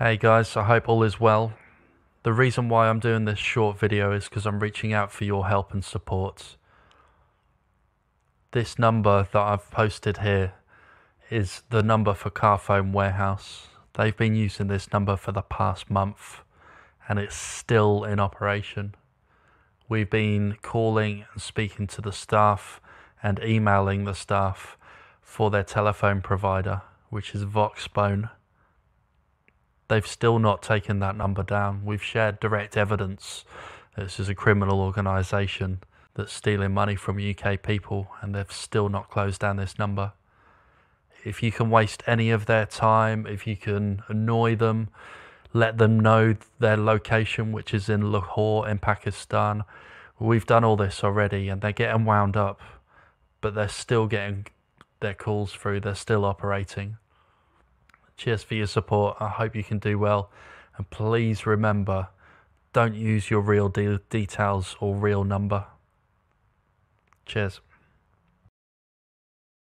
Hey guys, I hope all is well. The reason why I'm doing this short video is because I'm reaching out for your help and support. This number that I've posted here is the number for Carphone Warehouse. They've been using this number for the past month and it's still in operation. We've been calling and speaking to the staff and emailing the staff for their telephone provider, which is Voxbone they've still not taken that number down. We've shared direct evidence this is a criminal organisation that's stealing money from UK people, and they've still not closed down this number. If you can waste any of their time, if you can annoy them, let them know their location, which is in Lahore in Pakistan. We've done all this already, and they're getting wound up, but they're still getting their calls through, they're still operating. Cheers for your support. I hope you can do well. And please remember, don't use your real de details or real number. Cheers.